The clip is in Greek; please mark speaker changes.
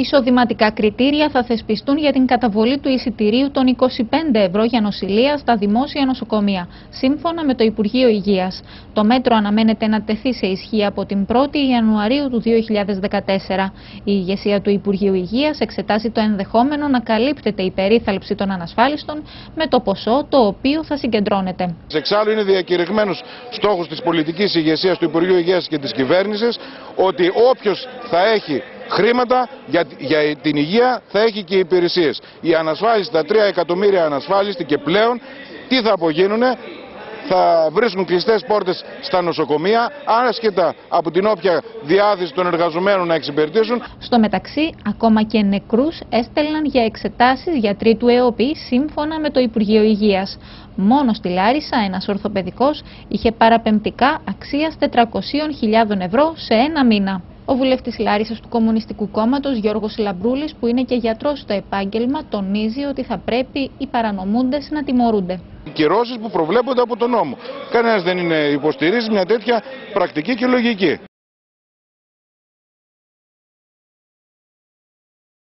Speaker 1: Εισοδηματικά κριτήρια θα θεσπιστούν για την καταβολή του εισιτηρίου των 25 ευρώ για νοσηλεία στα δημόσια νοσοκομεία, σύμφωνα με το Υπουργείο Υγείας. Το μέτρο αναμένεται να τεθεί σε ισχύ από την 1η Ιανουαρίου του 2014. Η ηγεσία του Υπουργείου Υγείας εξετάζει το ενδεχόμενο να καλύπτεται η περίθαλψη των ανασφάλιστων με το ποσό το οποίο θα συγκεντρώνεται.
Speaker 2: Εξάλλου είναι διακηρυγμένο στόχος της πολιτικής ηγεσίας του Υπουργείου Υγείας και της κυβέρνησης ότι όποιος θα έχει χρήματα για, για την υγεία θα έχει και υπηρεσίες. Οι ανασφάλιστοι, τα 3 εκατομμύρια ανασφάλιστοι και πλέον τι θα απογίνουνε, θα βρίσκουν κλειστές πόρτες στα νοσοκομεία, άσχετα από την όποια διάθεση των εργαζομένων να εξυπηρετήσουν.
Speaker 1: Στο μεταξύ, ακόμα και νεκρούς έστελναν για εξετάσεις γιατροί του ΕΟΠΗ σύμφωνα με το Υπουργείο Υγείας. Μόνο στη Λάρισα, ένας ορθοπαιδικός είχε παραπεμπτικά αξίας 400.000 ευρώ σε ένα μήνα. Ο βουλευτής Λάρισας του Κομμουνιστικού Κόμματος Γιώργος Λαμπρούλης που είναι και γιατρός στο επάγγελμα τονίζει ότι θα πρέπει οι παρανομούντες να τιμωρούνται.
Speaker 2: Οι κυρώσεις που προβλέπονται από τον νόμο. Κανένας δεν είναι υποστηρίζει μια τέτοια πρακτική και λογική.